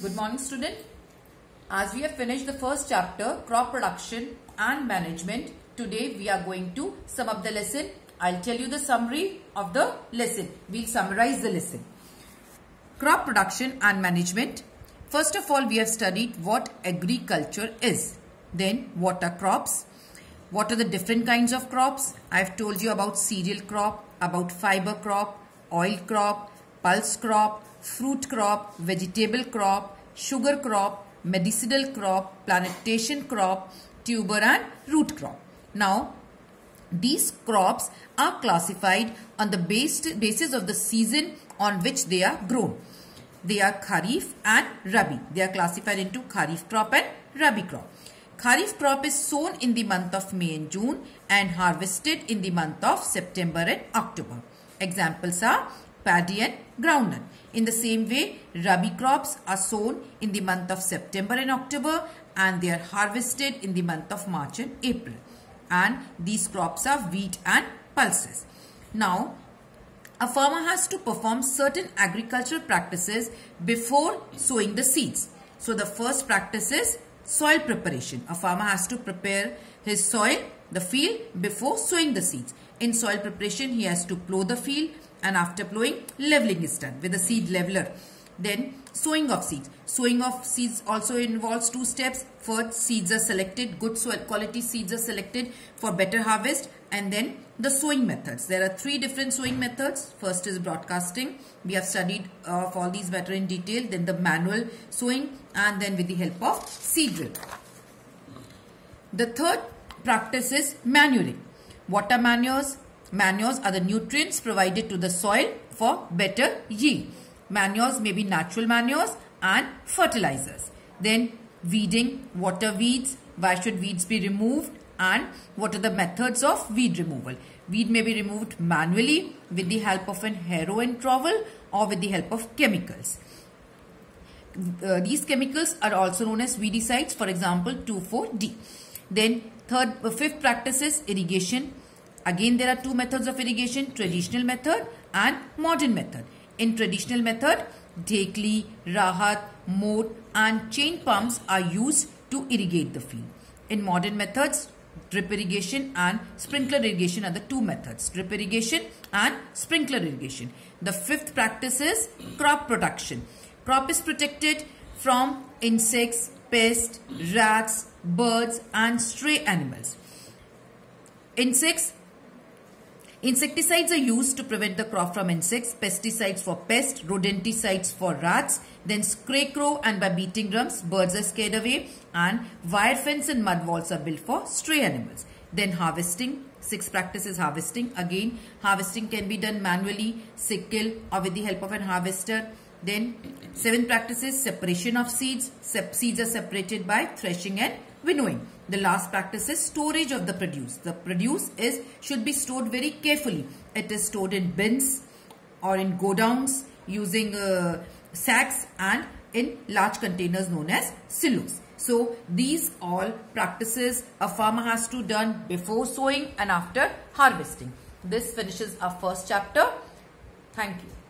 Good morning student. As we have finished the first chapter, crop production and management, today we are going to sum up the lesson. I'll tell you the summary of the lesson. We'll summarize the lesson. Crop production and management. First of all, we have studied what agriculture is. Then, what are crops? What are the different kinds of crops? I've told you about cereal crop, about fiber crop, oil crop, pulse crop, fruit crop, vegetable crop, sugar crop, medicinal crop, plantation crop, tuber and root crop. Now, these crops are classified on the based basis of the season on which they are grown. They are Kharif and Rabi. They are classified into Kharif crop and Rabi crop. Kharif crop is sown in the month of May and June and harvested in the month of September and October. Examples are paddy and groundnut. In the same way, Rabi crops are sown in the month of September and October and they are harvested in the month of March and April. And these crops are wheat and pulses. Now, a farmer has to perform certain agricultural practices before sowing the seeds. So, the first practice is soil preparation. A farmer has to prepare his soil, the field, before sowing the seeds. In soil preparation, he has to plow the field and after plowing leveling is done with a seed leveler. Then sowing of seeds. Sowing of seeds also involves two steps. First seeds are selected. Good quality seeds are selected for better harvest. And then the sowing methods. There are three different sowing methods. First is broadcasting. We have studied all these matter in detail. Then the manual sowing and then with the help of seed drill. The third practice is manuring what are manures Manures are the nutrients provided to the soil for better yield. Manures may be natural manures and fertilizers. Then weeding, what are weeds, why should weeds be removed and what are the methods of weed removal. Weed may be removed manually with the help of an harrow and trowel or with the help of chemicals. Uh, these chemicals are also known as weedicides, for example 2,4-D. Then third, uh, fifth practice is irrigation. Again, there are two methods of irrigation, traditional method and modern method. In traditional method, Dhekli, Rahat, Moat and chain pumps are used to irrigate the field. In modern methods, drip irrigation and sprinkler irrigation are the two methods. Drip irrigation and sprinkler irrigation. The fifth practice is crop protection. Crop is protected from insects, pests, rats, birds and stray animals. Insects Insecticides are used to prevent the crop from insects, pesticides for pests, rodenticides for rats, then scarecrow and by beating drums, birds are scared away and wire fence and mud walls are built for stray animals. Then harvesting, six practices harvesting. Again, harvesting can be done manually, sickle or with the help of an harvester. Then seven practices separation of seeds. seeds are separated by threshing and winnowing. The last practice is storage of the produce. The produce is should be stored very carefully. It is stored in bins or in godowns using uh, sacks and in large containers known as silos. So these all practices a farmer has to done before sowing and after harvesting. This finishes our first chapter. Thank you.